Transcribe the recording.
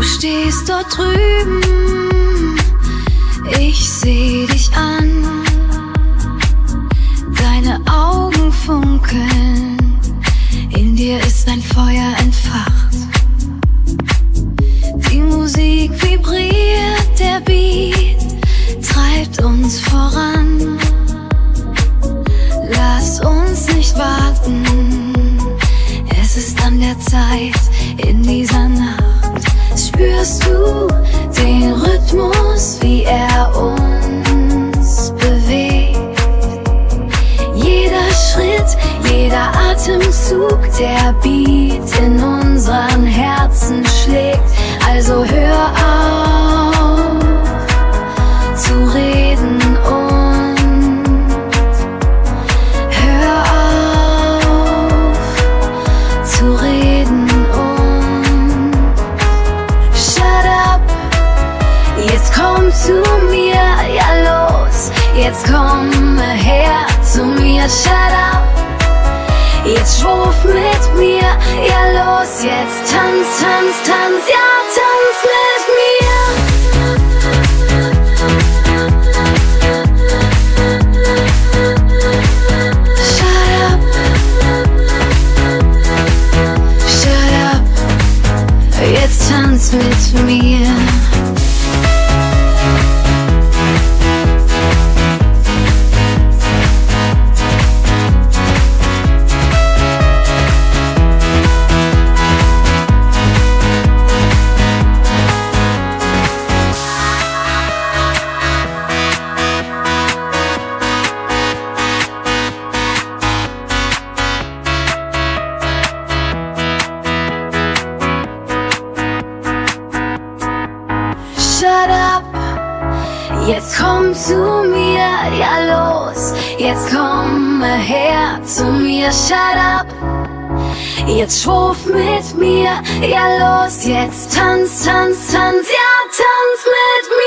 Du stehst dort drüben, ich seh dich an. Deine Augen funkeln, in dir ist ein Feuer entfacht. Die Musik vibriert, der Beat treibt uns voran. Lass uns nicht warten, es ist an der Zeit in dieser Nacht. Spürst du den Rhythmus, wie er uns bewegt? Jeder Schritt, jeder Atemzug, der Beat in unseren jetzt komm her zu mir, shut up. Jetzt schwurf mit mir, ja los, jetzt tanz, tanz, tanz, ja tanz mit mir. Shut up. Shut up. Jetzt tanz mit mir. Jetzt komm zu mir, ja los. Jetzt komm her zu mir, shut up. Jetzt schwurf mit mir, ja los. Jetzt tanz, tanz, tanz, ja tanz mit mir.